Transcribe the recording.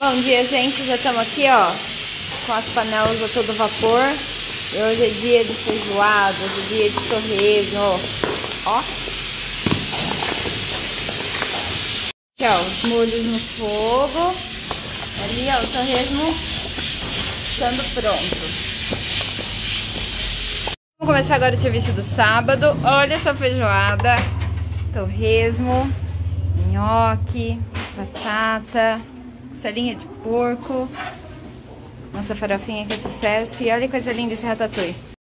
Bom dia, gente. Já estamos aqui, ó, com as panelas a todo vapor. E hoje é dia de feijoada, hoje é dia de torresmo. Ó. Aqui, ó, os molhos no fogo. Ali, ó, o torresmo estando pronto. Vamos começar agora o serviço do sábado. Olha essa feijoada. Torresmo, nhoque, batata, costelinha de porco. Nossa farofinha que é sucesso. E olha que coisa linda esse ratatouille.